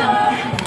star.